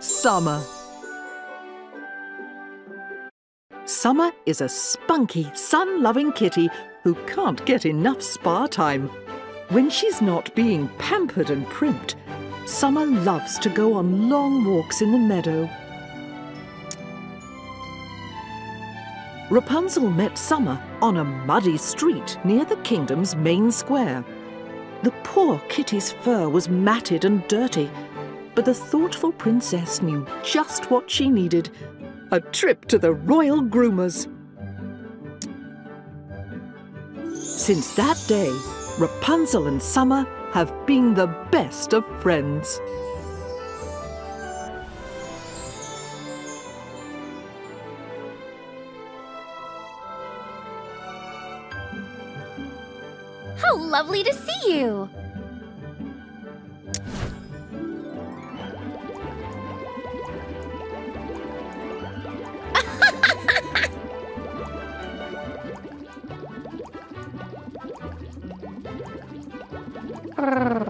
Summer. Summer is a spunky, sun-loving kitty who can't get enough spa time. When she's not being pampered and primped, Summer loves to go on long walks in the meadow. Rapunzel met Summer on a muddy street near the kingdom's main square. The poor kitty's fur was matted and dirty, the thoughtful princess knew just what she needed a trip to the royal groomers. Since that day, Rapunzel and Summer have been the best of friends. How lovely to see you! Brrr.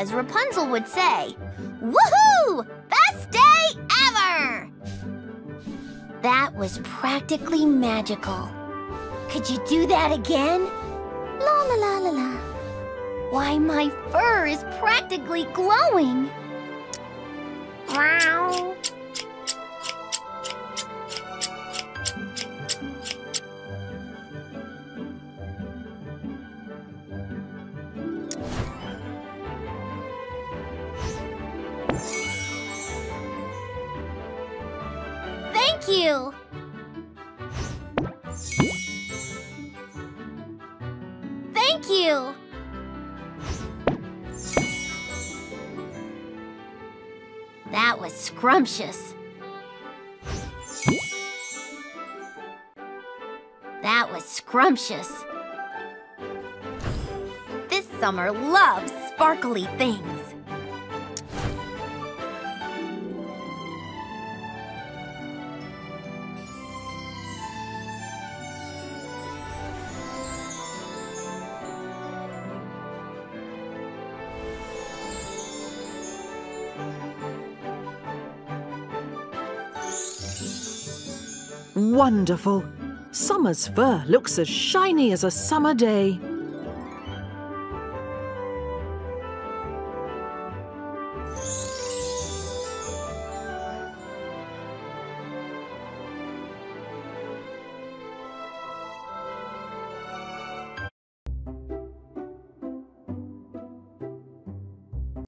As Rapunzel would say, Woohoo! Best day ever! That was practically magical. Could you do that again? La la la la la. Why, my fur is practically glowing. Thank you. Thank you. That was scrumptious. That was scrumptious. This summer loves sparkly things. Wonderful! Summer's fur looks as shiny as a summer day.